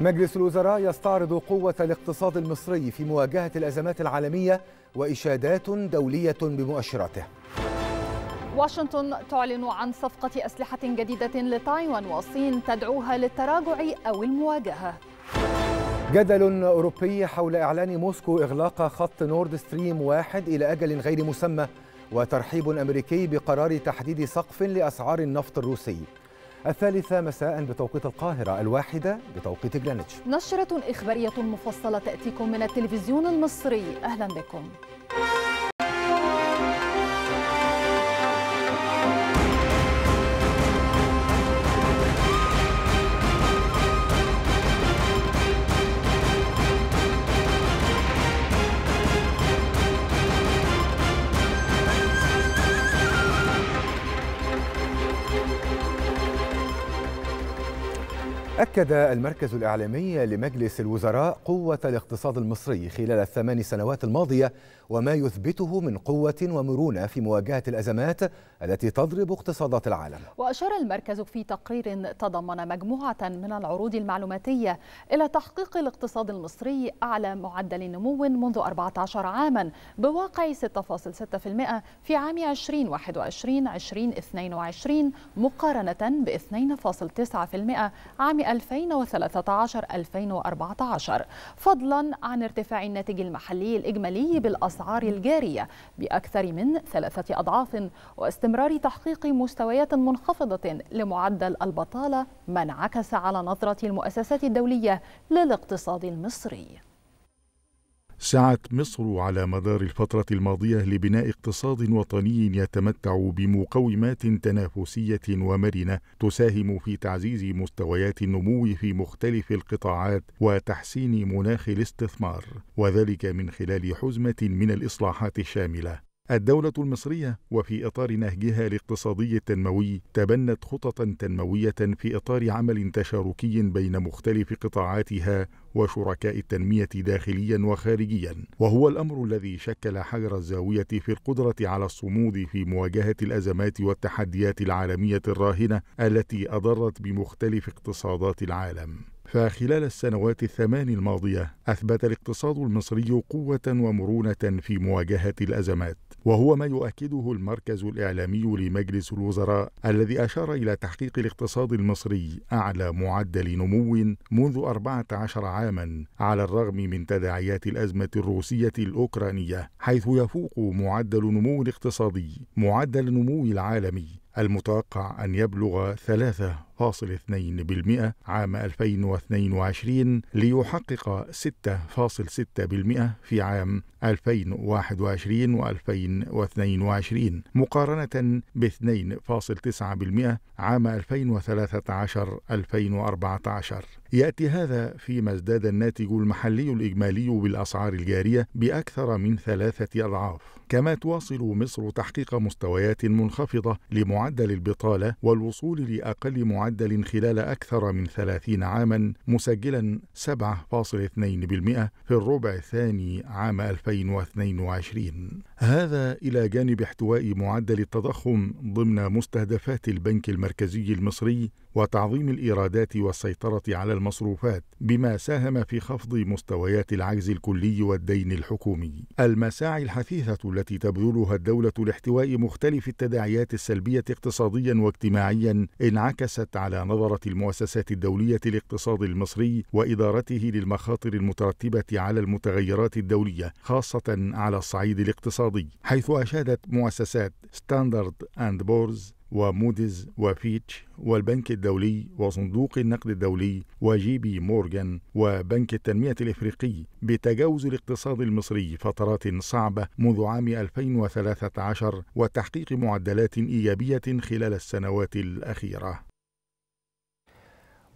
مجلس الوزراء يستعرض قوة الاقتصاد المصري في مواجهة الأزمات العالمية وإشادات دولية بمؤشراته. واشنطن تعلن عن صفقة أسلحة جديدة لتايوان والصين تدعوها للتراجع أو المواجهة. جدل أوروبي حول إعلان موسكو إغلاق خط نورد ستريم واحد إلى أجل غير مسمى وترحيب أمريكي بقرار تحديد سقف لأسعار النفط الروسي. الثالثة مساء بتوقيت القاهرة الواحدة بتوقيت جرينتش نشرة إخبارية مفصلة تأتيكم من التلفزيون المصري. أهلا بكم. أكد المركز الإعلامي لمجلس الوزراء قوة الاقتصاد المصري خلال الثمان سنوات الماضية وما يثبته من قوة ومرونة في مواجهة الأزمات التي تضرب اقتصادات العالم. وأشار المركز في تقرير تضمن مجموعة من العروض المعلوماتية إلى تحقيق الاقتصاد المصري أعلى معدل نمو منذ 14 عاما بواقع 6.6% في عام 2021-2022 مقارنة ب 2.9% عام 2013-2014 فضلا عن ارتفاع الناتج المحلي الإجمالي بالأسعار الجارية بأكثر من ثلاثة أضعاف واستمرار تحقيق مستويات منخفضة لمعدل البطالة ما انعكس على نظرة المؤسسات الدولية للاقتصاد المصري. سعت مصر على مدار الفترة الماضية لبناء اقتصاد وطني يتمتع بمقومات تنافسية ومرنة تساهم في تعزيز مستويات النمو في مختلف القطاعات وتحسين مناخ الاستثمار، وذلك من خلال حزمة من الإصلاحات الشاملة. الدولة المصرية وفي إطار نهجها الاقتصادي التنموي تبنت خططا تنموية في إطار عمل تشاركي بين مختلف قطاعاتها وشركاء التنمية داخليا وخارجيا. وهو الأمر الذي شكل حجر الزاوية في القدرة على الصمود في مواجهة الأزمات والتحديات العالمية الراهنة التي أضرت بمختلف اقتصادات العالم. فخلال السنوات الثمان الماضية أثبت الاقتصاد المصري قوة ومرونة في مواجهة الأزمات وهو ما يؤكده المركز الإعلامي لمجلس الوزراء الذي أشار إلى تحقيق الاقتصاد المصري أعلى معدل نمو منذ 14 عاما على الرغم من تداعيات الأزمة الروسية الأوكرانية حيث يفوق معدل نمو الاقتصادي معدل النمو العالمي المتوقع أن يبلغ 3.2% عام 2022 ليحقق 6.6% في عام 2021 و 2022 مقارنة ب 2.9% عام 2013 2014 يأتي هذا فيما ازداد الناتج المحلي الإجمالي بالأسعار الجارية بأكثر من ثلاثة أضعاف. كما تواصل مصر تحقيق مستويات منخفضة لمعدل البطالة والوصول لأقل معدل خلال أكثر من ثلاثين عاما مسجلا 7.2% في الربع الثاني عام 2022 هذا إلى جانب احتواء معدل التضخم ضمن مستهدفات البنك المركزي المصري وتعظيم الإيرادات والسيطرة على المصروفات بما ساهم في خفض مستويات العجز الكلي والدين الحكومي. المساعي الحثيثة التي تبذلها الدولة لاحتواء مختلف التداعيات السلبية اقتصاديا واجتماعيا انعكست على نظرة المؤسسات الدولية للاقتصاد المصري وإدارته للمخاطر المترتبة على المتغيرات الدولية خاصة على الصعيد الاقتصادي حيث أشادت مؤسسات ستاندرد اند بورز وموديز وفيتش والبنك الدولي وصندوق النقد الدولي وجي بي مورغان وبنك التنمية الإفريقي بتجاوز الاقتصاد المصري فترات صعبة منذ عام 2013 وتحقيق معدلات إيجابية خلال السنوات الأخيرة.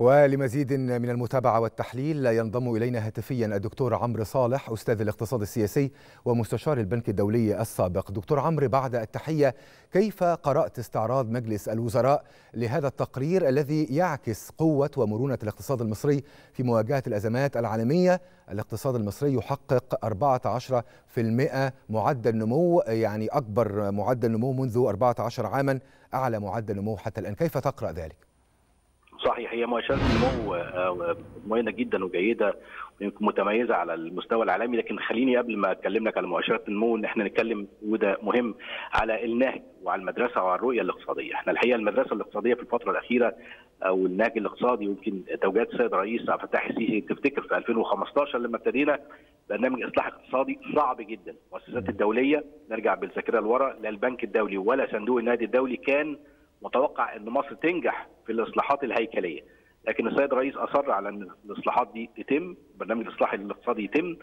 ولمزيد من المتابعة والتحليل ينضم إلينا هاتفيا الدكتور عمرو صالح أستاذ الاقتصاد السياسي ومستشار البنك الدولي السابق. دكتور عمرو بعد التحية كيف قرأت استعراض مجلس الوزراء لهذا التقرير الذي يعكس قوة ومرونة الاقتصاد المصري في مواجهة الأزمات العالمية؟ الاقتصاد المصري يحقق 14% معدل نمو يعني أكبر معدل نمو منذ 14 عاما أعلى معدل نمو حتى الآن. كيف تقرأ ذلك؟ صحيح هي مؤشرات النمو مميزه جدا وجيدة ويمكن متميزة على المستوى العالمي لكن خليني قبل ما اتكلم لك على مؤشرات النمو ان إحنا نتكلم وده مهم على النهج وعلى المدرسة وعلى الرؤية الاقتصادية، إحنا الحقيقة المدرسة الاقتصادية في الفترة الأخيرة أو النهج الاقتصادي يمكن توجيهات السيد الرئيس عبد الفتاح السيسي تفتكر في 2015 لما ابتدينا برنامج إصلاح اقتصادي صعب جدا، المؤسسات الدولية نرجع بالذاكرة لورا لا البنك الدولي ولا صندوق النادي الدولي كان متوقع إن مصر تنجح في الإصلاحات الهيكلية. لكن السيد الرئيس أصر على إن الإصلاحات دي تتم برنامج الإصلاح الاقتصادي يتم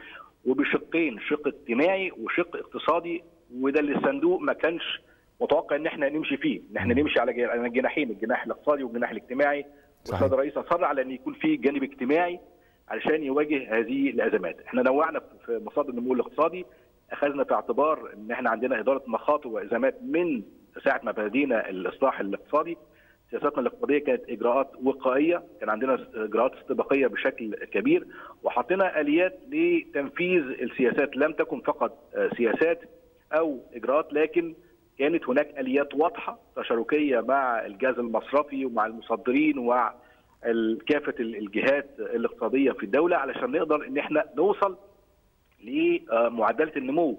وبشقين شق اجتماعي وشق اقتصادي وده اللي الصندوق ما كانش متوقع إن إحنا نمشي فيه. إن إحنا نمشي على الجناحين الجناح الاقتصادي والجناح الاجتماعي. والسيد الرئيس أصر على إن يكون في جانب اجتماعي علشان يواجه هذه الأزمات. إحنا نوعنا في مصادر النمو الاقتصادي أخذنا في اعتبار إن إحنا عندنا إدارة مخاطر وازمات من ساعة ما بدينا الإصلاح الاقتصادي سياساتنا الاقتصادية كانت إجراءات وقائية كان عندنا إجراءات استباقية بشكل كبير وحطينا آليات لتنفيذ السياسات لم تكن فقط سياسات أو إجراءات لكن كانت هناك آليات واضحة تشاركية مع الجهاز المصرفي ومع المصدرين ومع كافة الجهات الاقتصادية في الدولة علشان نقدر إن إحنا نوصل لمعدلات النمو.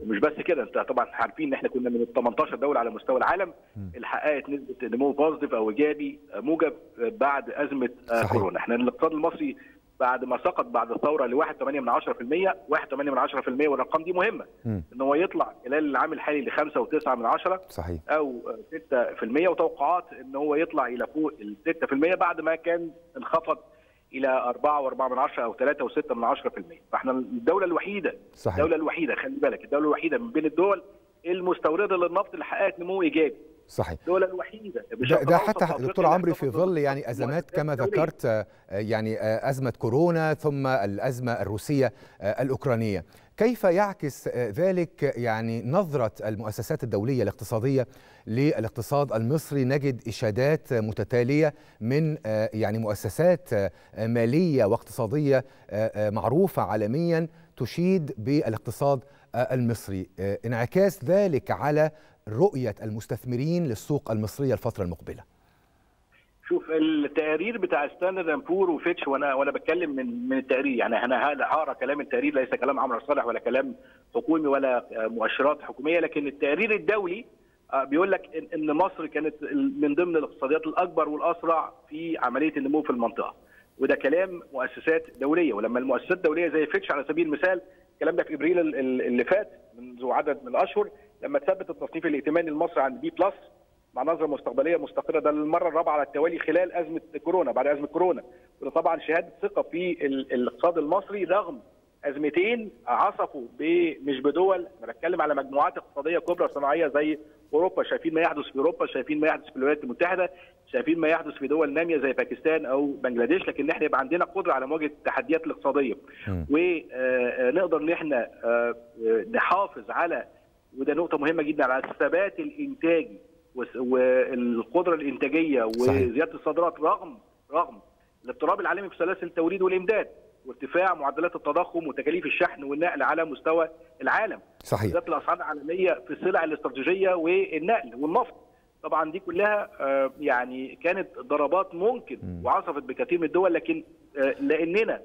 ومش بس كده انت طبعا عارفين إن إحنا كنا من ال 18 دولة على مستوى العالم. اللي حققت نسبه نمو بوزيتيف أو إيجابي موجب بعد أزمة صحيح. كورونا. إحنا الاقتصاد المصري بعد ما سقط بعد الثورة ل 1.8 من 10% 1.8 من 10% والأرقام دي مهمة. م. إن هو يطلع خلال العام الحالي ل 5.9 من 10 صحيح. أو 6% وتوقعات إن هو يطلع إلى فوق ال 6% بعد ما كان انخفض إلى 4 و4 من 10 أو 3 و6 من 10% فإحنا الدولة الوحيدة صحيح. الدولة الوحيدة خلي بالك الدولة الوحيدة من بين الدول المستوردة للنفط اللي حققت نمو إيجابي. صحيح. الدولة الوحيدة. ده, ده حتى دكتور عمرو في ظل يعني أزمات كما ذكرت يعني أزمة كورونا ثم الأزمة الروسية الأوكرانية. كيف يعكس ذلك يعني نظرة المؤسسات الدولية الاقتصادية للاقتصاد المصري؟ نجد إشادات متتالية من يعني مؤسسات مالية واقتصادية معروفة عالميا تشيد بالاقتصاد المصري. انعكاس ذلك على رؤية المستثمرين للسوق المصرية الفترة المقبلة. شوف التقارير بتاع ستاندرد اند بور وفيتش وأنا وأنا بتكلم من من التقرير. يعني أنا هقرا كلام التقرير ليس كلام عمرو صالح ولا كلام حكومي ولا مؤشرات حكومية. لكن التقرير الدولي بيقول لك ان مصر كانت من ضمن الاقتصاديات الأكبر والأسرع في عملية النمو في المنطقة. وده كلام مؤسسات دولية. ولما المؤسسات الدولية زي فيتش على سبيل المثال الكلام ده في إبريل اللي فات منذ عدد من الأشهر لما تثبت التصنيف الائتماني المصري عند B plus مع نظرة مستقبلية مستقره ده المرة الرابعة على التوالي خلال أزمة كورونا بعد أزمة كورونا. وده طبعا شهادة ثقة في الاقتصاد المصري رغم أزمتين عصفوا مش بدول. أنا بتكلم على مجموعات اقتصادية كبرى صناعية زي أوروبا شايفين ما يحدث في أوروبا شايفين ما يحدث في الولايات المتحدة شايفين ما يحدث في دول نامية زي باكستان أو بنجلاديش. لكن إحنا يبقى عندنا قدرة على مواجهة التحديات الاقتصادية. ونقدر إن إحنا نحافظ على وده نقطة مهمة جدا على الثبات الإنتاجي والقدرة الإنتاجية وزيادة الصادرات رغم رغم الاضطراب العالمي في سلاسل التوريد والإمداد وارتفاع معدلات التضخم وتكاليف الشحن والنقل على مستوى العالم. صحيح. ذات الأسعار العالمية في السلع الاستراتيجية والنقل والنفط. طبعا دي كلها يعني كانت ضربات ممكن وعصفت بكثير من الدول لكن لأننا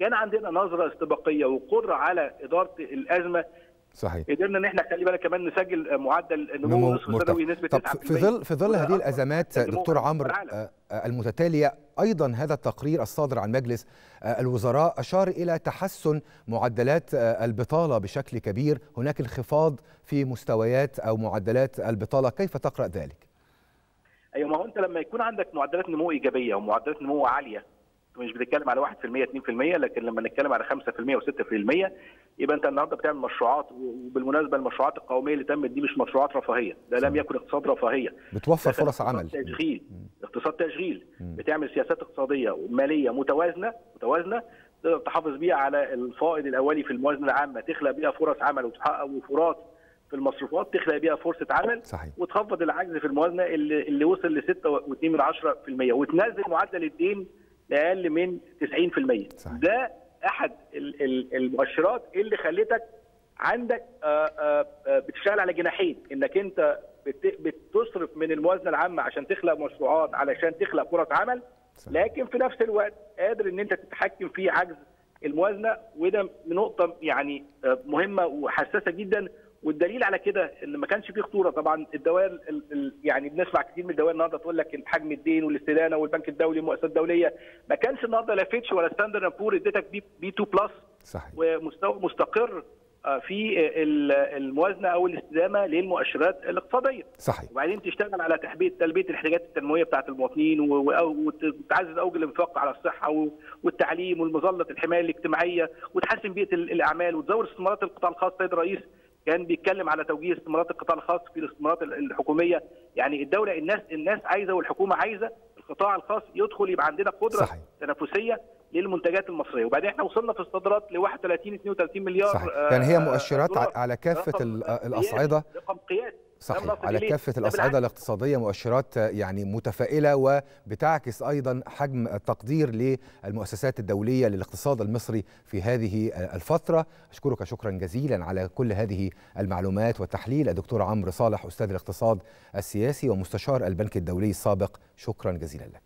كان عندنا نظرة استباقية وقدرة على إدارة الأزمة صحيح. قدرنا إن إحنا خلي بالك كمان نسجل معدل النمو النصف السنوي نسبه طب في ظل في ظل هذه الأزمات دكتور عمرو المتتالية أيضا هذا التقرير الصادر عن مجلس الوزراء أشار إلى تحسن معدلات البطالة بشكل كبير. هناك انخفاض في مستويات أو معدلات البطالة. كيف تقرأ ذلك؟ أيوه ما هو أنت لما يكون عندك معدلات نمو إيجابية ومعدلات نمو عالية مش بنتكلم على 1% 2% لكن لما نتكلم على 5% و6% يبقى انت النهارده بتعمل مشروعات وبالمناسبة المشروعات القومية اللي تمت دي مش مشروعات رفاهية ده لم يكن اقتصاد رفاهية. بتوفر فرص عمل. تشغيل. اقتصاد تشغيل. بتعمل سياسات اقتصادية وماليه متوازنة متوازنة تقدر تحافظ بيها على الفائض الأولي في الموازنة العامة تخلق بيها فرص عمل وتحقق وفرات في المصروفات تخلق بيها فرصة عمل صحيح. وتخفض العجز في الموازنة اللي, اللي وصل ل 6.2% وتنزل معدل الدين لأقل من 90% صحيح. ده أحد المؤشرات اللي خلتك عندك بتشتغل على جناحين. إنك أنت بتصرف من الموازنة العامة عشان تخلق مشروعات علشان تخلق فرص عمل. لكن في نفس الوقت قادر إن أنت تتحكم في عجز الموازنة. وده نقطة يعني مهمة وحساسة جدا. والدليل على كده إن ما كانش فيه خطورة طبعا الدوائر يعني بنسمع كتير من الدوائر النهارده تقول لك حجم الدين والاستدانة والبنك الدولي والمؤسسات الدولية ما كانش النهارده لا فيتش ولا ستاندرد بور اديتك B, B 2 plus صحيح ومستوى مستقر في الموازنة أو الاستدامة للمؤشرات الاقتصادية. صحيح. وبعدين تشتغل على تحبيه تلبية الاحتياجات التنموية بتاعه المواطنين وتعزز اوج الانفاق على الصحة والتعليم والمظلة الحماية الاجتماعية وتحسن بيئة الأعمال وتزود استثمارات القطاع الخاص سيد الرئيس كان بيتكلم على توجيه استثمارات القطاع الخاص في الاستثمارات الحكومية. يعني الدولة الناس الناس عايزة والحكومة عايزة القطاع الخاص يدخل يبقى عندنا قدرة صحيح. تنافسية للمنتجات المصرية. وبعدين إحنا وصلنا في الصادرات ل 31 32 مليار صحيح. يعني هي مؤشرات على كافة الأصعدة. رقم قياسي. صحيح على كافة الأصعدة الاقتصادية مؤشرات يعني متفائلة وبتعكس أيضا حجم التقدير للمؤسسات الدولية للاقتصاد المصري في هذه الفترة. أشكرك شكرا جزيلا على كل هذه المعلومات والتحليل. الدكتور عمرو صالح أستاذ الاقتصاد السياسي ومستشار البنك الدولي السابق شكرا جزيلا لك.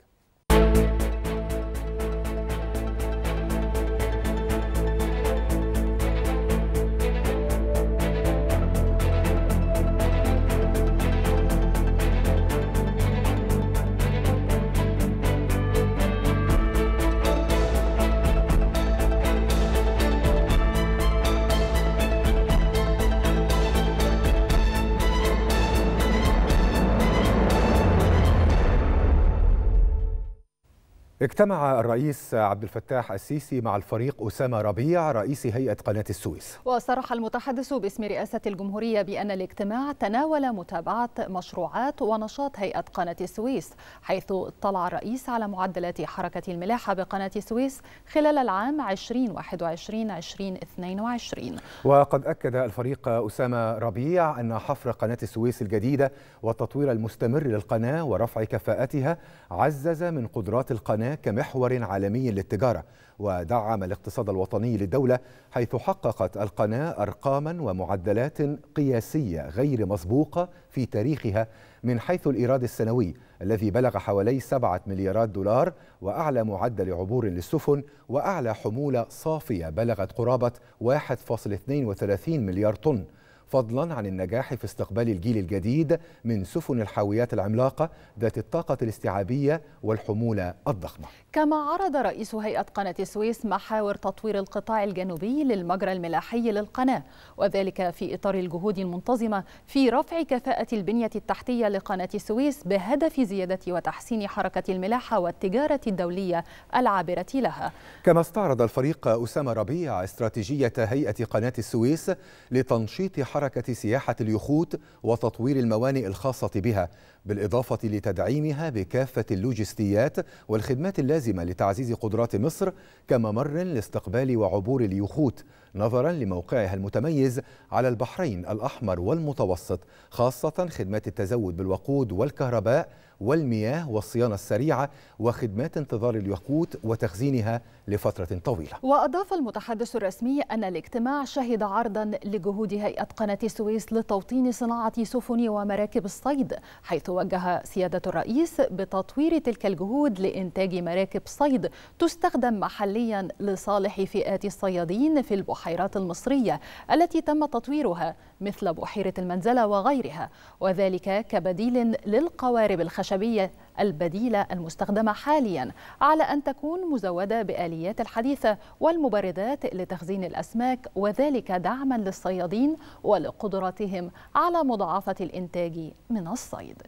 اجتمع الرئيس عبد الفتاح السيسي مع الفريق أسامة ربيع رئيس هيئة قناة السويس. وصرح المتحدث باسم رئاسة الجمهورية بأن الاجتماع تناول متابعة مشروعات ونشاط هيئة قناة السويس حيث اطلع الرئيس على معدلات حركة الملاحة بقناة السويس خلال العام 2021-2022 وقد أكد الفريق أسامة ربيع أن حفر قناة السويس الجديدة والتطوير المستمر للقناة ورفع كفاءتها عزز من قدرات القناة كمحور عالمي للتجارة ودعم الاقتصاد الوطني للدولة حيث حققت القناة أرقاما ومعدلات قياسية غير مسبوقة في تاريخها من حيث الإيراد السنوي الذي بلغ حوالي 7 مليارات دولار وأعلى معدل عبور للسفن وأعلى حمولة صافية بلغت قرابة 1.32 مليار طن. فضلا عن النجاح في استقبال الجيل الجديد من سفن الحاويات العملاقة ذات الطاقة الاستيعابية والحمولة الضخمة. كما عرض رئيس هيئة قناة السويس محاور تطوير القطاع الجنوبي للمجرى الملاحي للقناة وذلك في إطار الجهود المنتظمة في رفع كفاءة البنية التحتية لقناة السويس بهدف زيادة وتحسين حركة الملاحة والتجارة الدولية العابرة لها. كما استعرض الفريق أسامة ربيع استراتيجية هيئة قناة السويس لتنشيط حركة سياحة اليخوت وتطوير الموانئ الخاصة بها. بالإضافة لتدعيمها بكافة اللوجستيات والخدمات اللازمة لتعزيز قدرات مصر كممر لاستقبال وعبور اليخوت نظرا لموقعها المتميز على البحرين الأحمر والمتوسط خاصة خدمات التزود بالوقود والكهرباء والمياه والصيانة السريعة وخدمات انتظار اليخوت وتخزينها لفترة طويلة. وأضاف المتحدث الرسمي أن الاجتماع شهد عرضا لجهود هيئة قناة السويس لتوطين صناعة سفن ومراكب الصيد حيث وجه سيادة الرئيس بتطوير تلك الجهود لإنتاج مراكب صيد تستخدم محليا لصالح فئات الصيادين في البحيرات المصرية التي تم تطويرها مثل بحيرة المنزلة وغيرها وذلك كبديل للقوارب الخشبية البديلة المستخدمة حاليا على أن تكون مزودة بآليات الحديثة والمبردات لتخزين الأسماك وذلك دعما للصيادين ولقدرتهم على مضاعفة الإنتاج من الصيد.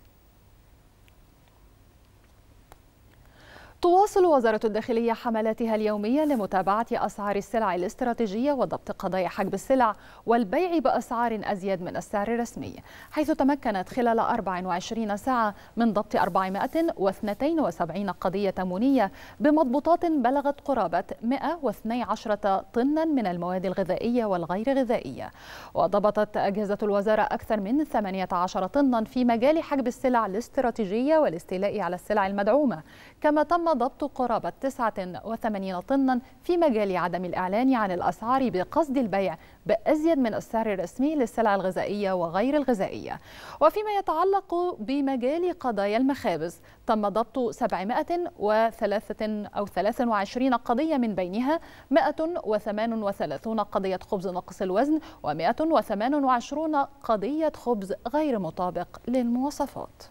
تواصل وزارة الداخلية حملاتها اليومية لمتابعة أسعار السلع الاستراتيجية وضبط قضايا حجب السلع والبيع بأسعار أزيد من السعر الرسمي حيث تمكنت خلال 24 ساعة من ضبط 472 قضية تموينية بمضبوطات بلغت قرابة 112 طنا من المواد الغذائية والغير غذائية. وضبطت أجهزة الوزارة أكثر من 18 طنا في مجال حجب السلع الاستراتيجية والاستيلاء على السلع المدعومة كما تم ضبط قرابة 89 طنا في مجال عدم الإعلان عن الأسعار بقصد البيع بأزيد من السعر الرسمي للسلع الغذائية وغير الغذائية. وفيما يتعلق بمجال قضايا المخابز تم ضبط 703 أو 23 قضية من بينها 138 قضية خبز ناقص الوزن و128 قضية خبز غير مطابق للمواصفات.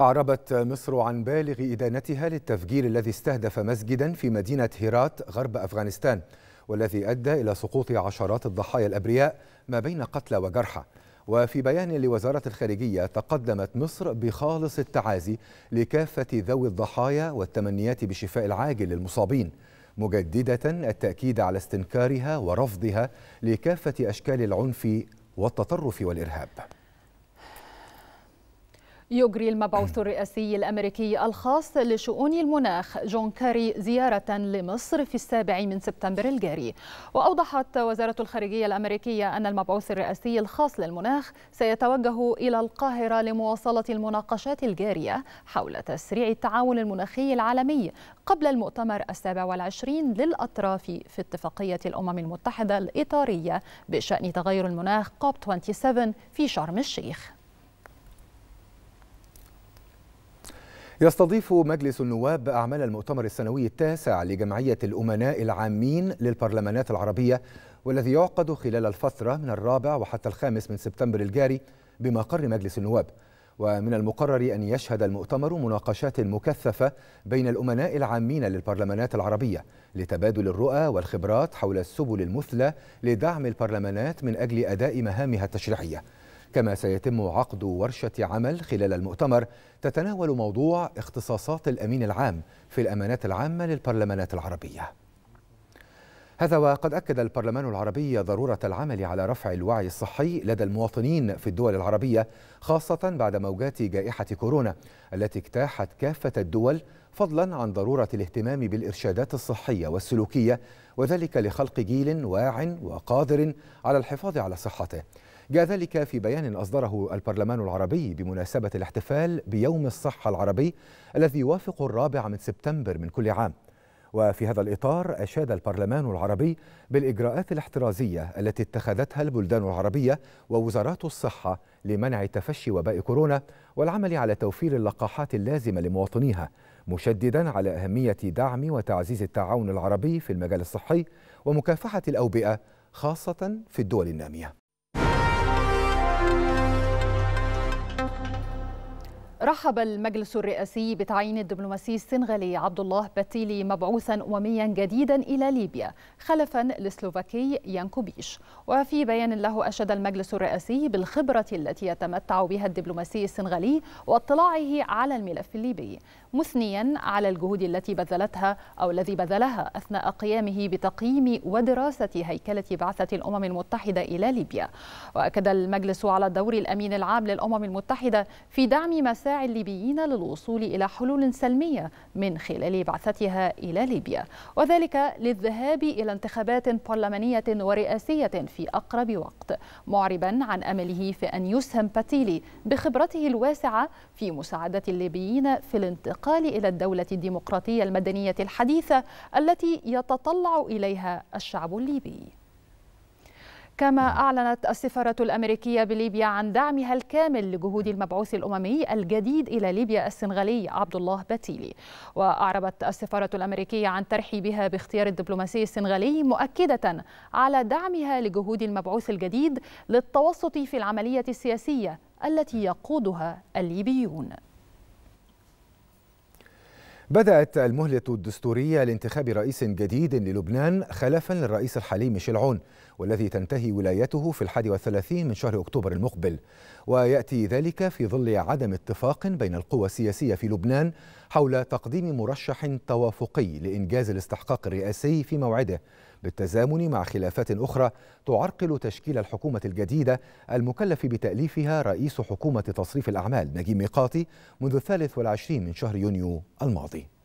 أعربت مصر عن بالغ إدانتها للتفجير الذي استهدف مسجدا في مدينة هيرات غرب أفغانستان والذي أدى إلى سقوط عشرات الضحايا الأبرياء ما بين قتلى وجرحى. وفي بيان لوزارة الخارجية تقدمت مصر بخالص التعازي لكافة ذوي الضحايا والتمنيات بشفاء العاجل للمصابين مجددة التأكيد على استنكارها ورفضها لكافة أشكال العنف والتطرف والإرهاب. يجري المبعوث الرئاسي الأمريكي الخاص لشؤون المناخ جون كاري زيارة لمصر في السابع من سبتمبر الجاري. وأوضحت وزارة الخارجية الأمريكية أن المبعوث الرئاسي الخاص للمناخ سيتوجه إلى القاهرة لمواصلة المناقشات الجارية حول تسريع التعاون المناخي العالمي قبل المؤتمر السابع والعشرين للأطراف في اتفاقية الأمم المتحدة الإطارية بشأن تغير المناخ كوب 27 في شرم الشيخ. يستضيف مجلس النواب أعمال المؤتمر السنوي التاسع لجمعية الأمناء العامين للبرلمانات العربية والذي يعقد خلال الفترة من الرابع وحتى الخامس من سبتمبر الجاري بمقر مجلس النواب. ومن المقرر أن يشهد المؤتمر مناقشات مكثفة بين الأمناء العامين للبرلمانات العربية لتبادل الرؤى والخبرات حول السبل المثلى لدعم البرلمانات من أجل أداء مهامها التشريعية. كما سيتم عقد ورشة عمل خلال المؤتمر تتناول موضوع اختصاصات الأمين العام في الأمانات العامة للبرلمانات العربية. هذا وقد أكد البرلمان العربي ضرورة العمل على رفع الوعي الصحي لدى المواطنين في الدول العربية خاصة بعد موجات جائحة كورونا التي اجتاحت كافة الدول فضلا عن ضرورة الاهتمام بالإرشادات الصحية والسلوكية وذلك لخلق جيل واع وقادر على الحفاظ على صحته. جاء ذلك في بيان أصدره البرلمان العربي بمناسبة الاحتفال بيوم الصحة العربي الذي يوافق الرابع من سبتمبر من كل عام. وفي هذا الإطار أشاد البرلمان العربي بالإجراءات الاحترازية التي اتخذتها البلدان العربية ووزارات الصحة لمنع تفشي وباء كورونا والعمل على توفير اللقاحات اللازمة لمواطنيها مشددا على أهمية دعم وتعزيز التعاون العربي في المجال الصحي ومكافحة الأوبئة خاصة في الدول النامية. رحب المجلس الرئاسي بتعيين الدبلوماسي السنغالي عبد الله باتيلي مبعوثا أمميا جديدا إلى ليبيا خلفا لسلوفاكي يانكوبيش. وفي بيان له أشاد المجلس الرئاسي بالخبرة التي يتمتع بها الدبلوماسي السنغالي واطلاعه على الملف الليبي مثنيا على الجهود التي بذلتها أو الذي بذلها أثناء قيامه بتقييم ودراسة هيكلة بعثة الأمم المتحدة إلى ليبيا. وأكد المجلس على دور الأمين العام للأمم المتحدة في دعم مساعي الليبيين للوصول إلى حلول سلمية من خلال بعثتها إلى ليبيا. وذلك للذهاب إلى انتخابات برلمانية ورئاسية في أقرب وقت معربا عن أمله في أن يسهم باتيلي بخبرته الواسعة في مساعدة الليبيين في الانتقال إلى الدولة الديمقراطية المدنية الحديثة التي يتطلع إليها الشعب الليبي. كما أعلنت السفارة الأمريكية بليبيا عن دعمها الكامل لجهود المبعوث الأممي الجديد إلى ليبيا السنغالي عبد الله باتيلي. وأعربت السفارة الأمريكية عن ترحيبها باختيار الدبلوماسي السنغالي مؤكدة على دعمها لجهود المبعوث الجديد للتوسط في العملية السياسية التي يقودها الليبيون. بدأت المهلة الدستورية لانتخاب رئيس جديد للبنان خلفا للرئيس الحالي ميشيل عون والذي تنتهي ولايته في الحادي والثلاثين من شهر أكتوبر المقبل. ويأتي ذلك في ظل عدم اتفاق بين القوى السياسية في لبنان حول تقديم مرشح توافقي لإنجاز الاستحقاق الرئاسي في موعده. بالتزامن مع خلافات أخرى تعرقل تشكيل الحكومة الجديدة المكلف بتأليفها رئيس حكومة تصريف الأعمال نجيب ميقاتي منذ الثالث والعشرين من شهر يونيو الماضي.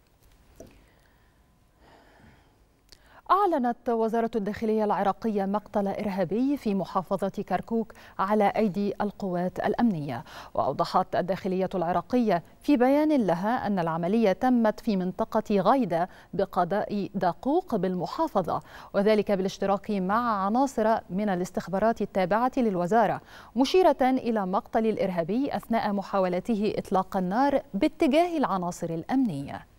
أعلنت وزارة الداخلية العراقية مقتل إرهابي في محافظة كركوك على أيدي القوات الأمنية. وأوضحت الداخلية العراقية في بيان لها أن العملية تمت في منطقة غايدة بقضاء دقوق بالمحافظة وذلك بالاشتراك مع عناصر من الاستخبارات التابعة للوزارة مشيرة إلى مقتل الإرهابي أثناء محاولته إطلاق النار باتجاه العناصر الأمنية.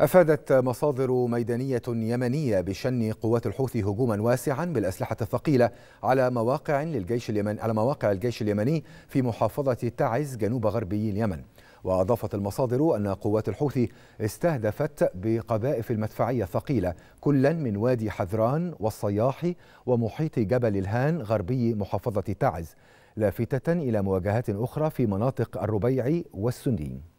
أفادت مصادر ميدانية يمنية بشن قوات الحوثي هجوما واسعا بالأسلحة الثقيلة على مواقع للجيش اليمن على مواقع الجيش اليمني في محافظة تعز جنوب غربي اليمن. وأضافت المصادر أن قوات الحوثي استهدفت بقذائف المدفعية الثقيلة كلا من وادي حذران والصياح ومحيط جبل الهان غربي محافظة تعز لافتة إلى مواجهات أخرى في مناطق الربيع والسندين.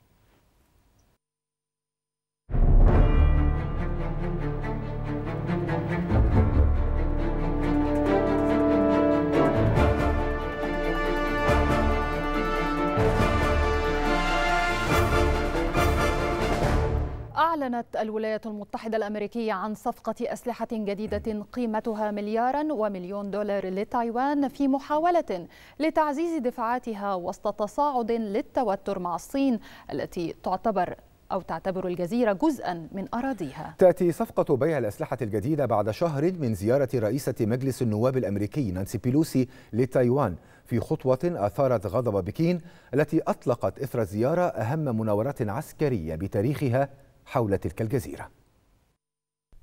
أعلنت الولايات المتحدة الأمريكية عن صفقة أسلحة جديدة قيمتها مليارا ومليون دولار لتايوان في محاولة لتعزيز دفاعاتها وسط تصاعد للتوتر مع الصين التي تعتبر أو تعتبر الجزيرة جزءا من أراضيها. تأتي صفقة بيع الأسلحة الجديدة بعد شهر من زيارة رئيسة مجلس النواب الأمريكي نانسي بيلوسي لتايوان. في خطوة أثارت غضب بكين التي أطلقت إثر الزيارة أهم مناورات عسكرية بتاريخها. حول تلك الجزيرة.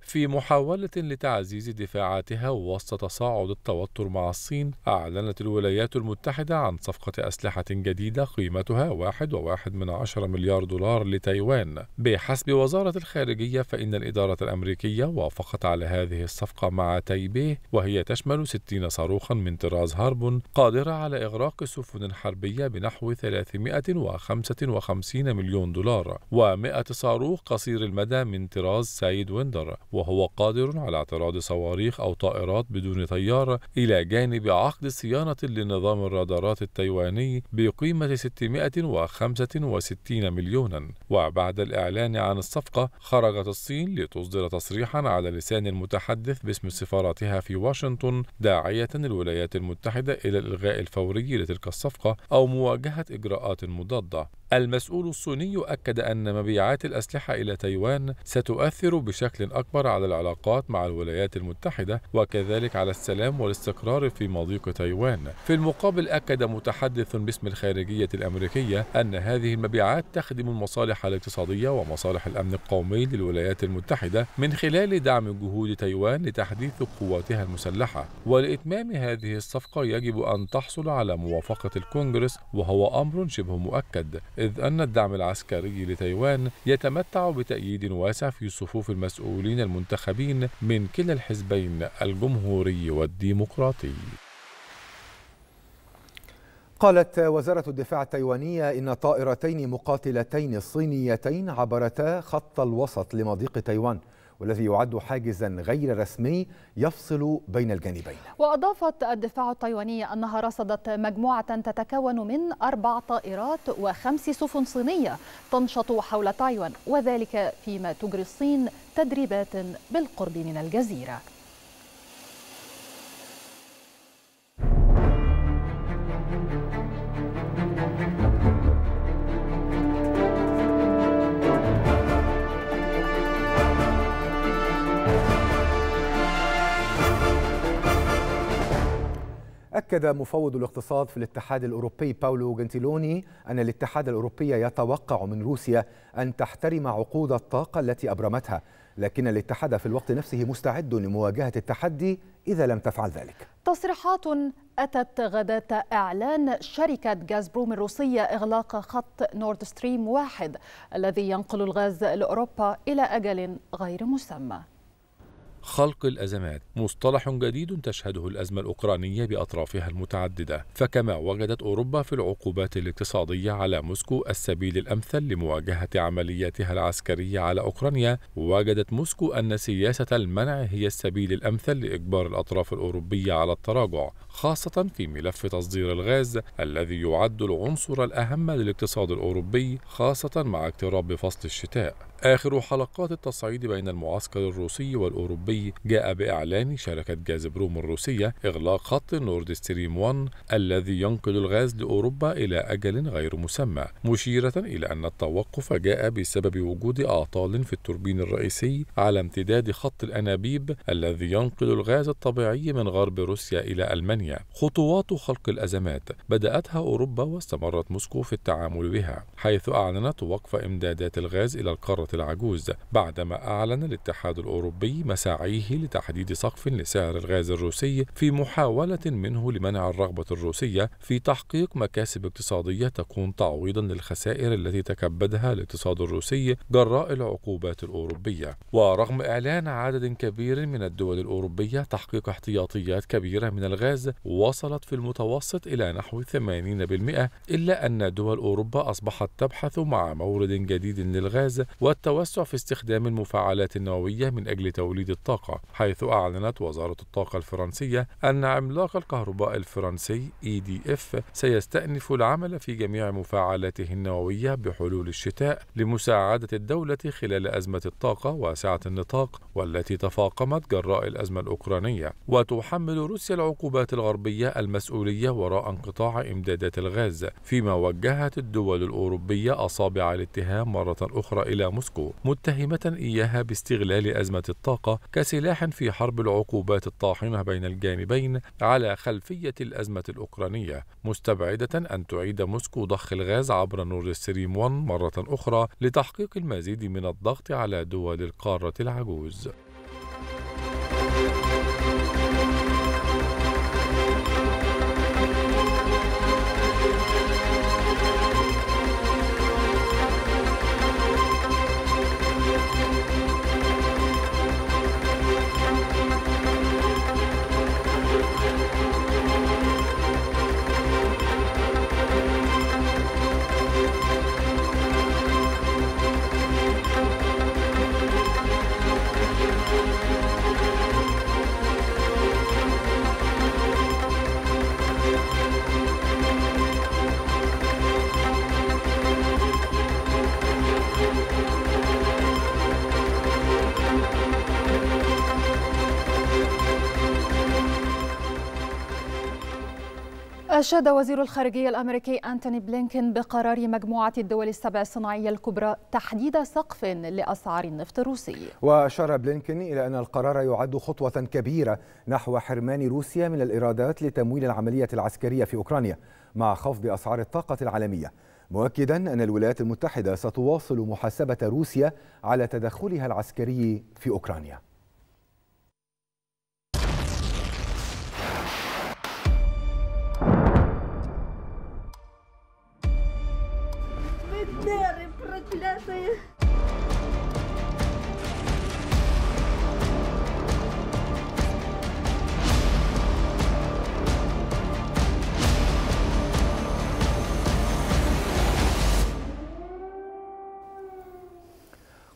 في محاولة لتعزيز دفاعاتها وسط تصاعد التوتر مع الصين أعلنت الولايات المتحدة عن صفقة أسلحة جديدة قيمتها واحد وواحد من عشر مليار دولار لتايوان. بحسب وزارة الخارجية فإن الإدارة الأمريكية وافقت على هذه الصفقة مع تايبيه وهي تشمل 60 صاروخا من طراز هاربون قادرة على إغراق سفن حربية بنحو 355 مليون دولار و100 صاروخ قصير المدى من طراز سايد ويندر. وهو قادر على اعتراض صواريخ أو طائرات بدون طيار إلى جانب عقد صيانة لنظام الرادارات التايواني بقيمة 665 مليونا. وبعد الإعلان عن الصفقة خرجت الصين لتصدر تصريحا على لسان المتحدث باسم سفارتها في واشنطن داعية الولايات المتحدة إلى الإلغاء الفوري لتلك الصفقة أو مواجهة إجراءات مضادة. المسؤول الصيني أكد أن مبيعات الأسلحة إلى تايوان ستؤثر بشكل أكبر على العلاقات مع الولايات المتحدة وكذلك على السلام والاستقرار في مضيق تايوان. في المقابل أكد متحدث باسم الخارجية الأمريكية أن هذه المبيعات تخدم المصالح الاقتصادية ومصالح الأمن القومي للولايات المتحدة من خلال دعم جهود تايوان لتحديث قواتها المسلحة. ولإتمام هذه الصفقة يجب أن تحصل على موافقة الكونغرس وهو أمر شبه مؤكد إذ أن الدعم العسكري لتايوان يتمتع بتأييد واسع في صفوف المسؤولين المنتخبين من كلا الحزبين الجمهوري والديمقراطي. قالت وزارة الدفاع التايوانية إن طائرتين مقاتلتين صينيتين عبرتا خط الوسط لمضيق تايوان والذي يعد حاجزا غير رسمي يفصل بين الجانبين. وأضافت الدفاع التايواني أنها رصدت مجموعة تتكون من أربع طائرات وخمس سفن صينية تنشط حول تايوان وذلك فيما تجري الصين تدريبات بالقرب من الجزيرة. أكد مفوض الاقتصاد في الاتحاد الأوروبي باولو جنتيلوني أن الاتحاد الأوروبي يتوقع من روسيا أن تحترم عقود الطاقة التي أبرمتها. لكن الاتحاد في الوقت نفسه مستعد لمواجهة التحدي إذا لم تفعل ذلك. تصريحات أتت غداة إعلان شركة غازبروم الروسية إغلاق خط نورد ستريم واحد الذي ينقل الغاز لأوروبا إلى أجل غير مسمى. خلق الأزمات مصطلح جديد تشهده الأزمة الأوكرانية بأطرافها المتعددة فكما وجدت أوروبا في العقوبات الاقتصادية على موسكو السبيل الأمثل لمواجهة عملياتها العسكرية على أوكرانيا. وجدت موسكو أن سياسة المنع هي السبيل الأمثل لإجبار الأطراف الأوروبية على التراجع خاصة في ملف تصدير الغاز الذي يعد العنصر الأهم للاقتصاد الأوروبي خاصة مع اقتراب فصل الشتاء. آخر حلقات التصعيد بين المعسكر الروسي والأوروبي جاء بإعلان شركة غاز بروم الروسية إغلاق خط نورد ستريم 1 الذي ينقل الغاز لأوروبا إلى أجل غير مسمى مشيرة إلى أن التوقف جاء بسبب وجود أعطال في التوربين الرئيسي على امتداد خط الأنابيب الذي ينقل الغاز الطبيعي من غرب روسيا إلى ألمانيا. خطوات خلق الأزمات بدأتها أوروبا واستمرت موسكو في التعامل بها حيث أعلنت وقف إمدادات الغاز إلى القارة العجوز بعدما أعلن الاتحاد الأوروبي مساعيه لتحديد سقف لسعر الغاز الروسي في محاولة منه لمنع الرغبة الروسية في تحقيق مكاسب اقتصادية تكون تعويضا للخسائر التي تكبدها الاقتصاد الروسي جراء العقوبات الأوروبية. ورغم إعلان عدد كبير من الدول الأوروبية تحقيق احتياطيات كبيرة من الغاز وصلت في المتوسط إلى نحو 80% إلا أن دول أوروبا أصبحت تبحث مع مورد جديد للغاز والتوسع في استخدام المفاعلات النووية من أجل توليد الطاقة حيث أعلنت وزارة الطاقة الفرنسية أن عملاق الكهرباء الفرنسي EDF سيستأنف العمل في جميع مفاعلاته النووية بحلول الشتاء لمساعدة الدولة خلال أزمة الطاقة واسعة النطاق والتي تفاقمت جراء الأزمة الأوكرانية. وتحمل روسيا العقوبات الغربية المسؤولية وراء انقطاع إمدادات الغاز فيما وجهت الدول الأوروبية أصابع الاتهام مرة أخرى إلى موسكو متهمة إياها باستغلال أزمة الطاقة كسلاح في حرب العقوبات الطاحنة بين الجانبين على خلفية الأزمة الأوكرانية مستبعدة أن تعيد موسكو ضخ الغاز عبر نور ستريم 1 مرة أخرى لتحقيق المزيد من الضغط على دول القارة العجوز. أشاد وزير الخارجية الأمريكي أنتوني بلينكين بقرار مجموعة الدول السبع الصناعية الكبرى تحديد سقف لأسعار النفط الروسي. وأشار بلينكين إلى أن القرار يعد خطوة كبيرة نحو حرمان روسيا من الإيرادات لتمويل العملية العسكرية في أوكرانيا مع خفض أسعار الطاقة العالمية مؤكدا أن الولايات المتحدة ستواصل محاسبة روسيا على تدخلها العسكري في أوكرانيا.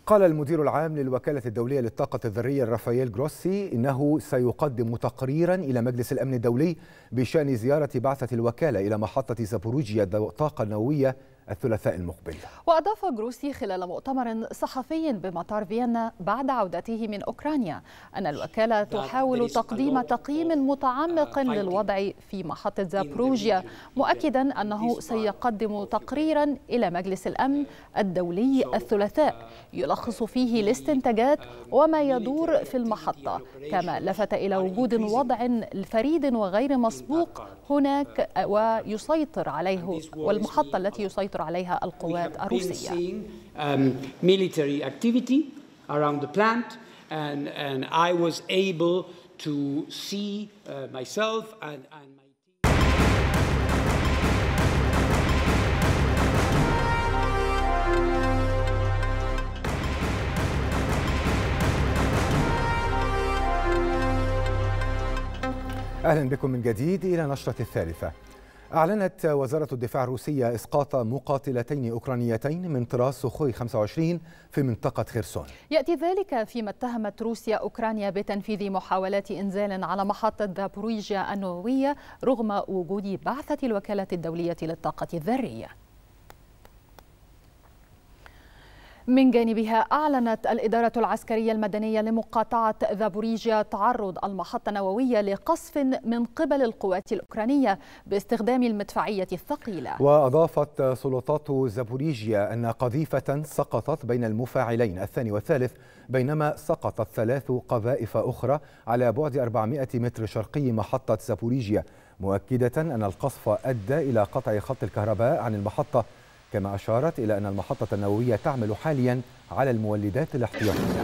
قال المدير العام للوكالة الدولية للطاقة الذرية رافائيل جروسي إنه سيقدم تقريرا إلى مجلس الأمن الدولي بشأن زيارة بعثة الوكالة إلى محطة زابوروجيا الطاقة النووية الثلاثاء المقبل. وأضاف جروسي خلال مؤتمر صحفي بمطار فيينا بعد عودته من أوكرانيا أن الوكالة تحاول تقديم تقييم متعمق للوضع في محطة زابروجيا مؤكدا أنه سيقدم تقريرا إلى مجلس الأمن الدولي الثلاثاء يلخص فيه الاستنتاجات وما يدور في المحطة كما لفت إلى وجود وضع فريد وغير مسبوق هناك ويسيطر عليه والمحطة التي يسيطر عليها القوات الروسية. military activity around the plant and, and I was able to see uh, myself and, and my أهلا بكم من جديد إلى نشرة الثالثة أعلنت وزارة الدفاع الروسية إسقاط مقاتلتين أوكرانيتين من طراز سخوي 25 في منطقة خرسون يأتي ذلك فيما اتهمت روسيا أوكرانيا بتنفيذ محاولات إنزال على محطة زابوريجيا النووية رغم وجود بعثة الوكالة الدولية للطاقة الذرية. من جانبها أعلنت الإدارة العسكرية المدنية لمقاطعة ذابوريجيا تعرض المحطة النووية لقصف من قبل القوات الأوكرانية باستخدام المدفعية الثقيلة. وأضافت سلطات زابوريجيا أن قذيفة سقطت بين المفاعلين الثاني والثالث بينما سقطت ثلاث قذائف أخرى على بعد 400 متر شرقي محطة زابوريجيا مؤكدة أن القصف أدى إلى قطع خط الكهرباء عن المحطة كما أشارت إلى أن المحطة النووية تعمل حاليا على المولدات الاحتياطية.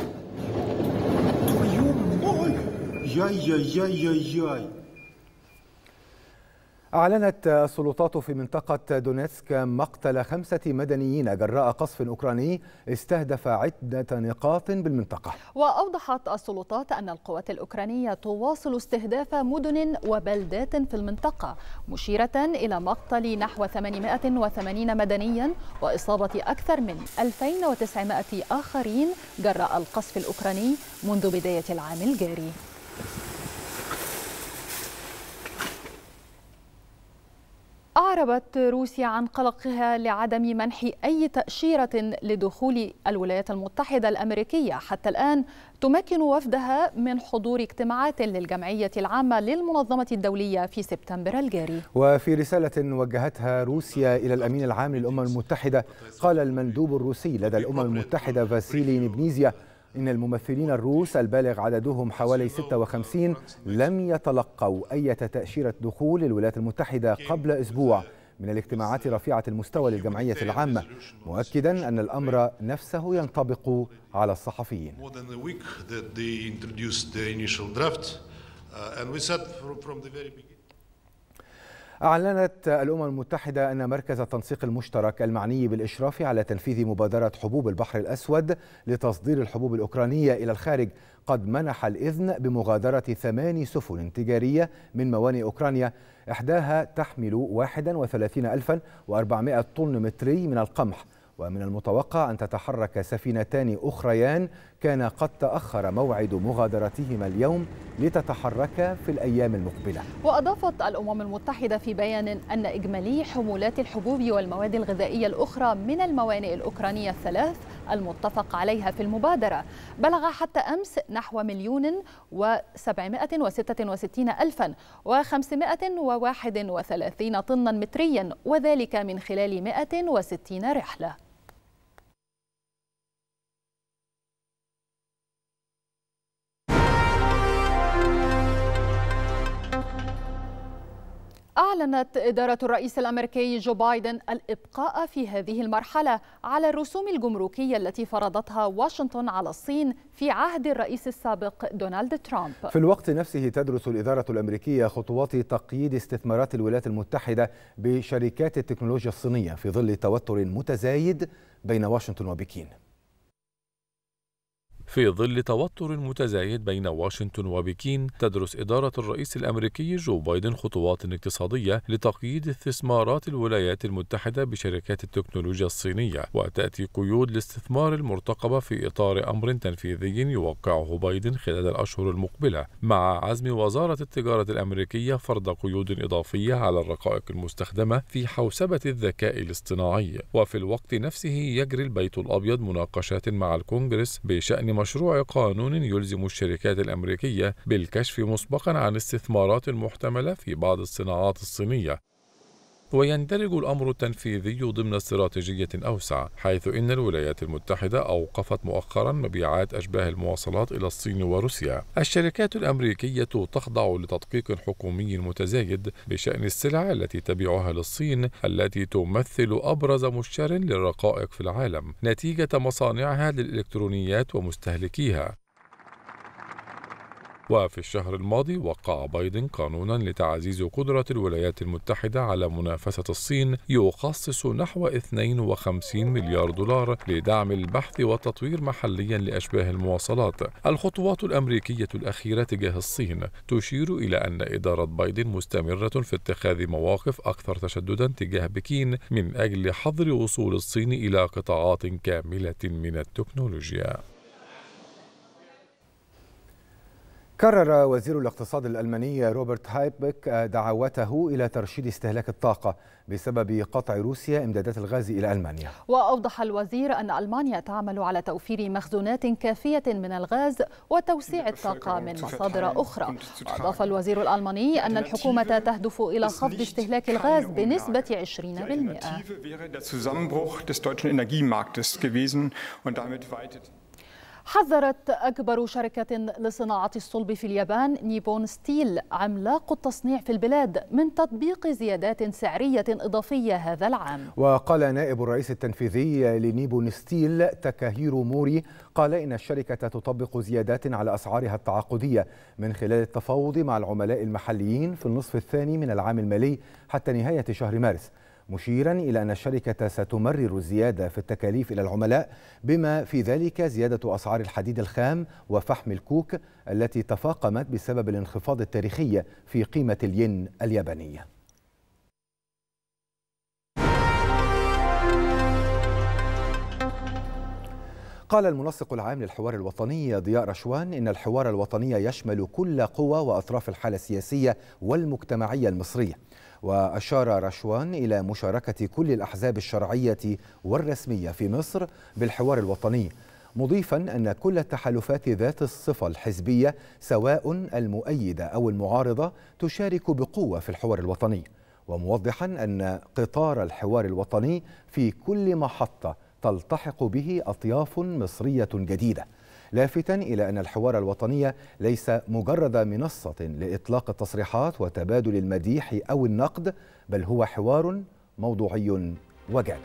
أعلنت السلطات في منطقة دونيتسك مقتل خمسة مدنيين جراء قصف أوكراني استهدف عدة نقاط بالمنطقة. وأوضحت السلطات أن القوات الأوكرانية تواصل استهداف مدن وبلدات في المنطقة مشيرة إلى مقتل نحو 880 مدنيا وإصابة أكثر من 2900 آخرين جراء القصف الأوكراني منذ بداية العام الجاري. أعربت روسيا عن قلقها لعدم منح أي تأشيرة لدخول الولايات المتحدة الأمريكية. حتى الآن تمكن وفدها من حضور اجتماعات للجمعية العامة للمنظمة الدولية في سبتمبر الجاري. وفي رسالة وجهتها روسيا إلى الأمين العام للأمم المتحدة قال المندوب الروسي لدى الأمم المتحدة فاسيلي نبنيزيا إن الممثلين الروس البالغ عددهم حوالي 56 لم يتلقوا أي تأشيرة دخول الولايات المتحدة قبل أسبوع. من الاجتماعات رفيعة المستوى للجمعية العامة مؤكدا أن الأمر نفسه ينطبق على الصحفيين. أعلنت الأمم المتحدة أن مركز التنسيق المشترك المعني بالإشراف على تنفيذ مبادرة حبوب البحر الأسود لتصدير الحبوب الأوكرانية إلى الخارج قد منح الإذن بمغادرة ثمان سفن تجارية من موانئ أوكرانيا إحداها تحمل 31400 طن متري من القمح. ومن المتوقع أن تتحرك سفينتان أخريان كان قد تأخر موعد مغادرتهما اليوم لتتحرك في الأيام المقبلة. وأضافت الأمم المتحدة في بيان أن إجمالي حمولات الحبوب والمواد الغذائية الأخرى من الموانئ الأوكرانية الثلاث المتفق عليها في المبادرة بلغ حتى أمس نحو مليون وسبعمائة وستة وستين ألفا وخمسمائة وواحد وثلاثين طنا متريا وذلك من خلال مائة وستين رحلة. أعلنت إدارة الرئيس الأمريكي جو بايدن الإبقاء في هذه المرحلة على الرسوم الجمركية التي فرضتها واشنطن على الصين في عهد الرئيس السابق دونالد ترامب. في الوقت نفسه تدرس الإدارة الأمريكية خطوات تقييد استثمارات الولايات المتحدة بشركات التكنولوجيا الصينية في ظل توتر متزايد بين واشنطن وبكين. في ظل توتر متزايد بين واشنطن وبكين تدرس إدارة الرئيس الأمريكي جو بايدن خطوات اقتصادية لتقييد استثمارات الولايات المتحدة بشركات التكنولوجيا الصينية وتأتي قيود الاستثمار المرتقبة في إطار أمر تنفيذي يوقعه بايدن خلال الأشهر المقبلة مع عزم وزارة التجارة الأمريكية فرض قيود إضافية على الرقائق المستخدمة في حوسبة الذكاء الاصطناعي. وفي الوقت نفسه يجري البيت الأبيض مناقشات مع الكونغرس بشأن مشروع قانون يلزم الشركات الأمريكية بالكشف مسبقا عن استثمارات محتملة في بعض الصناعات الصينية. ويندرج الأمر التنفيذي ضمن استراتيجية أوسع حيث إن الولايات المتحدة أوقفت مؤخرا مبيعات أشباه المواصلات إلى الصين وروسيا. الشركات الأمريكية تخضع لتدقيق حكومي متزايد بشأن السلع التي تبيعها للصين التي تمثل أبرز مشتر للرقائق في العالم نتيجة مصانعها للإلكترونيات ومستهلكيها. وفي الشهر الماضي وقع بايدن قانونا لتعزيز قدرة الولايات المتحدة على منافسة الصين يخصص نحو 52 مليار دولار لدعم البحث والتطوير محليا لأشباه المواصلات. الخطوات الأمريكية الأخيرة تجاه الصين تشير إلى أن إدارة بايدن مستمرة في اتخاذ مواقف أكثر تشددا تجاه بكين من أجل حظر وصول الصين إلى قطاعات كاملة من التكنولوجيا. كرر وزير الاقتصاد الألماني روبرت هايبك دعوته إلى ترشيد استهلاك الطاقة بسبب قطع روسيا إمدادات الغاز إلى ألمانيا. وأوضح الوزير أن ألمانيا تعمل على توفير مخزونات كافية من الغاز وتوسيع الطاقة من مصادر أخرى. وأضاف الوزير الألماني أن الحكومة تهدف إلى خفض استهلاك الغاز بنسبة 20% حذرت أكبر شركة لصناعة الصلب في اليابان نيبون ستيل عملاق التصنيع في البلاد من تطبيق زيادات سعرية إضافية هذا العام. وقال نائب الرئيس التنفيذي لنيبون ستيل تاكاهيرو موري قال إن الشركة تطبق زيادات على أسعارها التعاقدية من خلال التفاوض مع العملاء المحليين في النصف الثاني من العام المالي حتى نهاية شهر مارس. مشيرا إلى أن الشركة ستمرر الزيادة في التكاليف إلى العملاء بما في ذلك زيادة أسعار الحديد الخام وفحم الكوك التي تفاقمت بسبب الانخفاض التاريخي في قيمة الين اليابانية. قال المنسق العام للحوار الوطني ضياء رشوان إن الحوار الوطني يشمل كل قوى وأطراف الحالة السياسية والمجتمعية المصرية. وأشار رشوان إلى مشاركة كل الأحزاب الشرعية والرسمية في مصر بالحوار الوطني مضيفا أن كل التحالفات ذات الصفة الحزبية سواء المؤيدة أو المعارضة تشارك بقوة في الحوار الوطني. وموضحا أن قطار الحوار الوطني في كل محطة تلتحق به أطياف مصرية جديدة. لافتا إلى أن الحوار الوطني ليس مجرد منصة لإطلاق التصريحات وتبادل المديح أو النقد بل هو حوار موضوعي وجاد.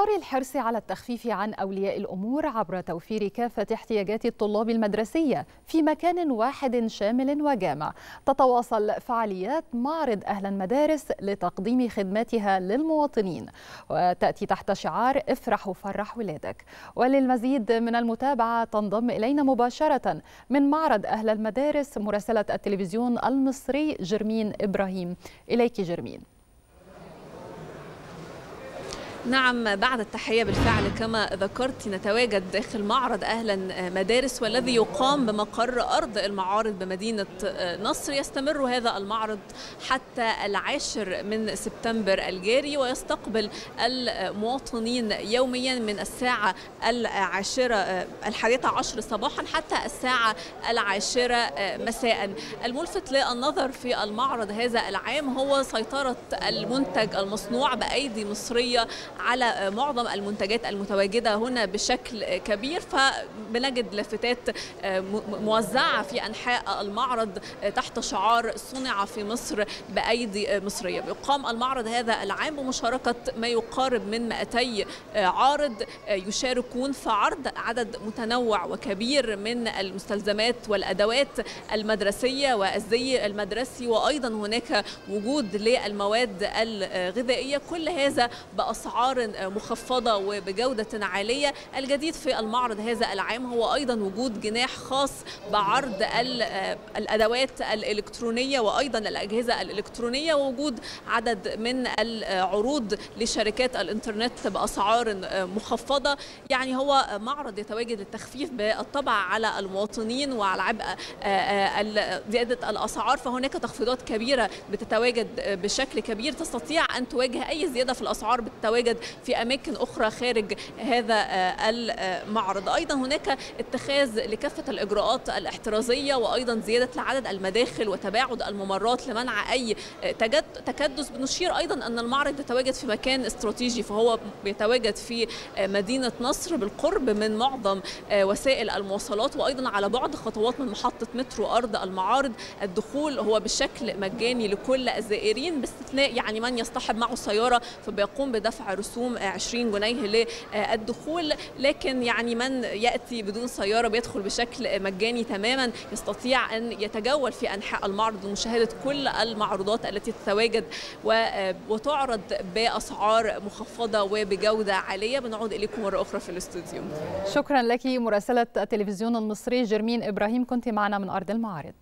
إطار الحرص على التخفيف عن أولياء الأمور عبر توفير كافة احتياجات الطلاب المدرسية في مكان واحد شامل وجامع. تتواصل فعاليات معرض أهل المدارس لتقديم خدماتها للمواطنين. وتأتي تحت شعار افرح وفرح ولادك وللمزيد من المتابعة تنضم إلينا مباشرة من معرض أهل المدارس مراسلة التلفزيون المصري جرمين إبراهيم. إليك جرمين. نعم بعد التحية بالفعل كما ذكرت نتواجد داخل معرض أهلا مدارس والذي يقام بمقر أرض المعارض بمدينة نصر. يستمر هذا المعرض حتى العاشر من سبتمبر الجاري ويستقبل المواطنين يوميا من الساعة العاشرة الحادية عشر صباحا حتى الساعة العاشرة مساء. الملفت للنظر في المعرض هذا العام هو سيطرة المنتج المصنوع بأيدي مصرية على معظم المنتجات المتواجدة هنا بشكل كبير فبنجد لافتات موزعة في أنحاء المعرض تحت شعار صنع في مصر بأيدي مصرية. يقام المعرض هذا العام بمشاركة ما يقارب من 200 عارض يشاركون في عرض عدد متنوع وكبير من المستلزمات والأدوات المدرسية والزي المدرسي وأيضا هناك وجود للمواد الغذائية. كل هذا بأسعار مخفضة وبجودة عالية. الجديد في المعرض هذا العام هو أيضا وجود جناح خاص بعرض الأدوات الإلكترونية وأيضا الأجهزة الإلكترونية. ووجود عدد من العروض لشركات الإنترنت بأسعار مخفضة. يعني هو معرض يتواجد للتخفيف بالطبع على المواطنين وعلى عبء زيادة الأسعار. فهناك تخفيضات كبيرة بتتواجد بشكل كبير. تستطيع أن تواجه أي زيادة في الأسعار بتتواجد تتواجد في أماكن أخرى خارج هذا المعرض. أيضا هناك اتخاذ لكافة الإجراءات الاحترازية وأيضا زيادة لعدد المداخل وتباعد الممرات لمنع أي تكدس. بنشير أيضا أن المعرض يتواجد في مكان استراتيجي فهو بيتواجد في مدينة نصر بالقرب من معظم وسائل المواصلات. وأيضا على بعد خطوات من محطة مترو أرض المعارض الدخول هو بشكل مجاني لكل الزائرين باستثناء يعني من يصطحب معه سيارة فبيقوم بدفع رسوم 20 جنيه للدخول لكن يعني من يأتي بدون سيارة بيدخل بشكل مجاني تماما يستطيع أن يتجول في أنحاء المعرض ومشاهده كل المعروضات التي تتواجد وتعرض بأسعار مخفضة وبجودة عالية. بنعود إليكم مرة أخرى في الاستوديو. شكرا لك مراسلة التلفزيون المصري جرمين إبراهيم كنت معنا من أرض المعارض.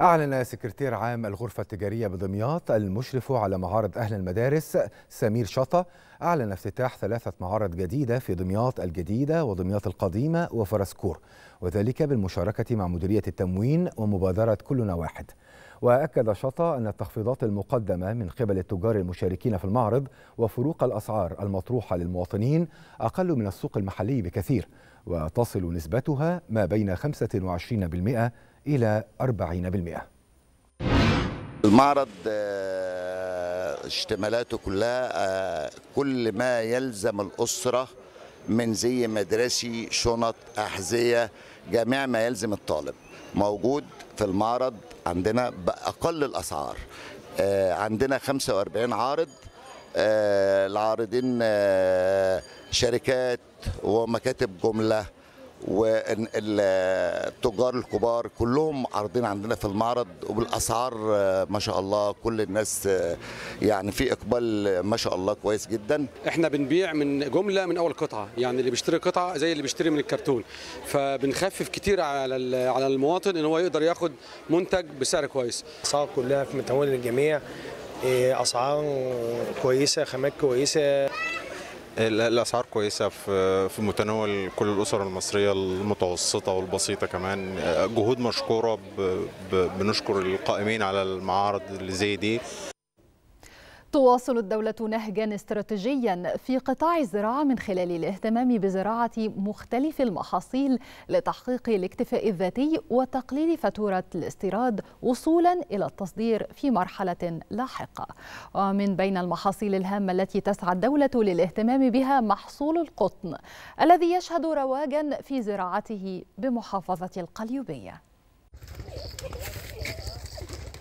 أعلن سكرتير عام الغرفة التجارية بدمياط المشرف على معارض أهل المدارس سمير شطة. أعلن افتتاح ثلاثة معارض جديدة في دمياط الجديدة ودمياط القديمة وفرسكور وذلك بالمشاركة مع مديرية التموين ومبادرة كلنا واحد. وأكد شطة أن التخفيضات المقدمة من قبل التجار المشاركين في المعرض وفروق الأسعار المطروحة للمواطنين أقل من السوق المحلي بكثير وتصل نسبتها ما بين 25% إلى 40% المعرض اشتمالاته كلها كل ما يلزم الأسرة من زي مدرسي شنط أحذية جميع ما يلزم الطالب. موجود في المعرض عندنا بأقل الأسعار. عندنا 45 عارض. العارضين شركات ومكاتب جملة والتجار الكبار كلهم عارضين عندنا في المعرض وبالأسعار ما شاء الله كل الناس يعني في إقبال ما شاء الله كويس جدا. إحنا بنبيع من جملة من أول قطعة يعني اللي بيشتري قطعة زي اللي بيشتري من الكرتون. فبنخفف كتير على على المواطن إن هو يقدر ياخد منتج بسعر كويس. الأسعار كلها في متناول الجميع أسعار كويسة خامات كويسة. الأسعار كويسة في في متناول كل الأسر المصرية المتوسطة والبسيطة كمان. جهود مشكورة بنشكر القائمين على المعارض اللي زي دي. تواصل الدولة نهجا استراتيجيا في قطاع الزراعة من خلال الاهتمام بزراعة مختلف المحاصيل لتحقيق الاكتفاء الذاتي وتقليل فاتورة الاستيراد وصولا إلى التصدير في مرحلة لاحقة. ومن بين المحاصيل الهامة التي تسعى الدولة للاهتمام بها محصول القطن الذي يشهد رواجا في زراعته بمحافظة القليوبية.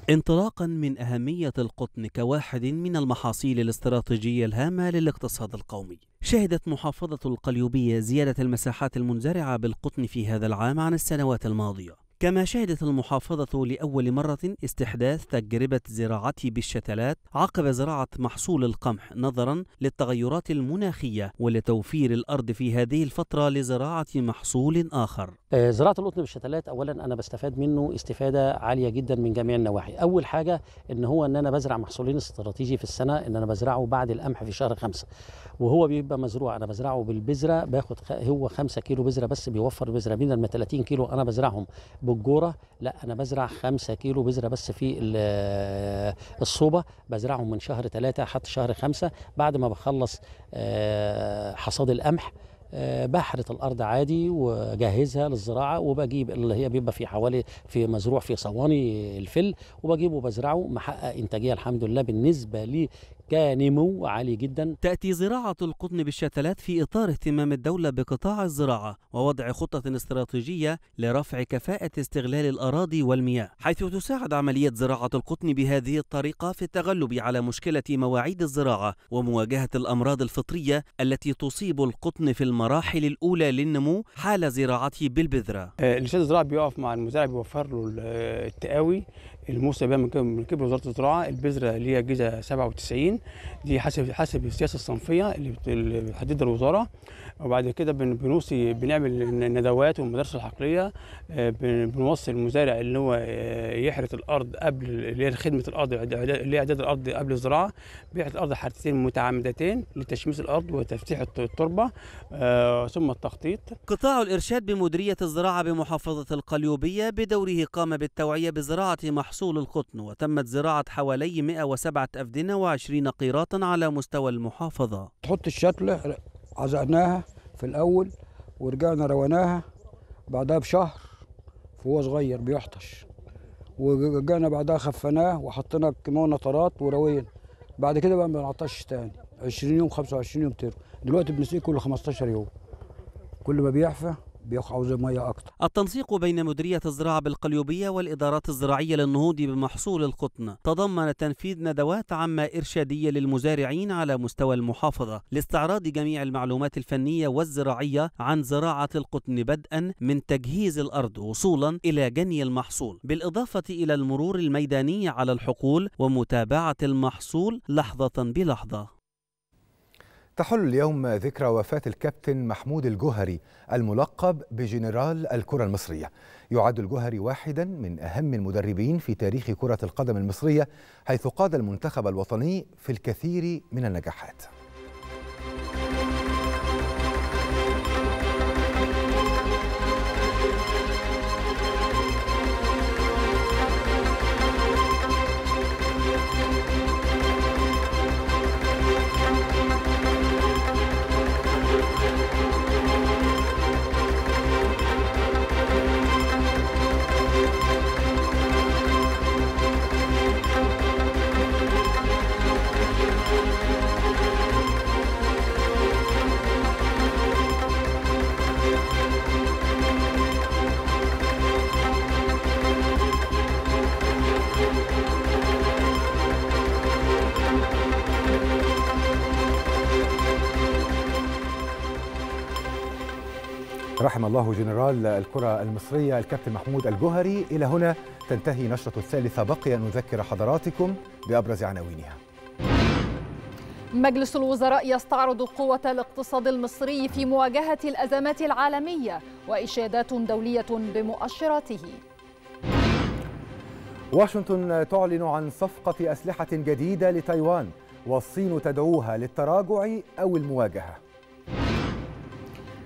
انطلاقا من أهمية القطن كواحد من المحاصيل الاستراتيجية الهامة للاقتصاد القومي. شهدت محافظة القليوبية زيادة المساحات المنزرعة بالقطن في هذا العام عن السنوات الماضية. كما شهدت المحافظة لأول مرة استحداث تجربة زراعة بالشتلات عقب زراعة محصول القمح نظرا للتغيرات المناخية ولتوفير الأرض في هذه الفترة لزراعة محصول آخر. زراعة القطن بالشتلات أولا أنا بستفاد منه استفادة عالية جدا من جميع النواحي. أول حاجة إن هو إن أنا بزرع محصولين استراتيجي في السنة إن أنا بزرعه بعد القمح في شهر خمسة. وهو بيبقى مزروع أنا بزرعه بالبذرة باخد هو 5 كيلو بذرة بس بيوفر بذرة بدل ما 30 كيلو أنا بزرعهم. بالجورة. لا أنا بزرع 5 كيلو بذرة بس في الصوبة. بزرعهم من شهر 3 حتى شهر 5 بعد ما بخلص حصاد القمح بحرث الأرض عادي وجهزها للزراعة وبجيب اللي هي بيبقى في حوالي في مزروع في صواني الفل وبجيبه وبزرعه. محقق إنتاجية الحمد لله بالنسبة لي كنمو عالي جدا. تأتي زراعة القطن بالشتلات في إطار اهتمام الدولة بقطاع الزراعة ووضع خطة استراتيجية لرفع كفاءة استغلال الأراضي والمياه حيث تساعد عملية زراعة القطن بهذه الطريقة في التغلب على مشكلة مواعيد الزراعة ومواجهة الأمراض الفطرية التي تصيب القطن في المراحل الأولى للنمو حال زراعته بالبذرة. الإرشاد الزراعي بيقف مع المزارع بيوفر له التقاوي الموسى بقى من قبل وزارة الزراعة. البذرة اللي هي جيزه 97 دي حسب حسب السياسة الصنفية اللي بتحددها الوزارة. وبعد كده بنوصي بنعمل ندوات والمدارس الحقليه بنوصي المزارع اللي هو يحرث الأرض قبل اللي هي خدمة الأرض اللي هي إعداد الأرض قبل الزراعة. بيحرث الأرض حرثتين متعمدتين لتشميس الأرض وتفتيح التربة ثم التخطيط. قطاع الإرشاد بمديرية الزراعة بمحافظة القليوبية بدوره قام بالتوعية بزراعة محصول القطن وتمت زراعة حوالي 107 أفدنة و20 قيراطا على مستوى المحافظة. تحط الشتلة عزقناها في الأول ورجعنا رويناها بعدها بشهر وهو صغير بيحطش ورجعنا بعدها خفناه وحطينا كيماوي نطرات وروينا بعد كده بقى ما بنعطش تاني. 20 يوم 25 يوم ترم دلوقتي بنسقيه كل 15 يوم. كل ما بيحفى بيعوز مية أكتر. التنسيق بين مديرية الزراعة بالقليوبية والإدارات الزراعية للنهوض بمحصول القطن. تضمن تنفيذ ندوات عامة إرشادية للمزارعين على مستوى المحافظة لاستعراض جميع المعلومات الفنية والزراعية عن زراعة القطن بدءا من تجهيز الأرض وصولا إلى جني المحصول. بالإضافة إلى المرور الميداني على الحقول ومتابعة المحصول لحظة بلحظة. تحل اليوم ذكرى وفاة الكابتن محمود الجوهري الملقب بجنرال الكرة المصرية. يعد الجوهري واحدا من أهم المدربين في تاريخ كرة القدم المصرية حيث قاد المنتخب الوطني في الكثير من النجاحات. رحم الله جنرال الكرة المصرية الكابتن محمود الجوهري. إلى هنا تنتهي نشرة الثالثة بقي أن نذكر حضراتكم بأبرز عناوينها. مجلس الوزراء يستعرض قوة الاقتصاد المصري في مواجهة الأزمات العالمية وإشادات دولية بمؤشراته. واشنطن تعلن عن صفقة أسلحة جديدة لتايوان والصين تدعوها للتراجع أو المواجهة.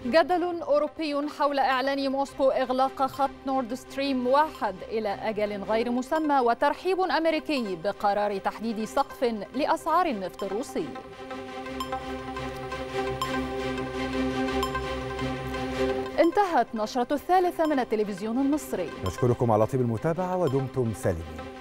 جدل أوروبي حول إعلان موسكو إغلاق خط نورد ستريم واحد إلى أجل غير مسمى وترحيب أمريكي بقرار تحديد سقف لأسعار النفط الروسي. انتهت نشرة الثالثة من التلفزيون المصري. نشكركم على طيب المتابعة ودمتم سالمين.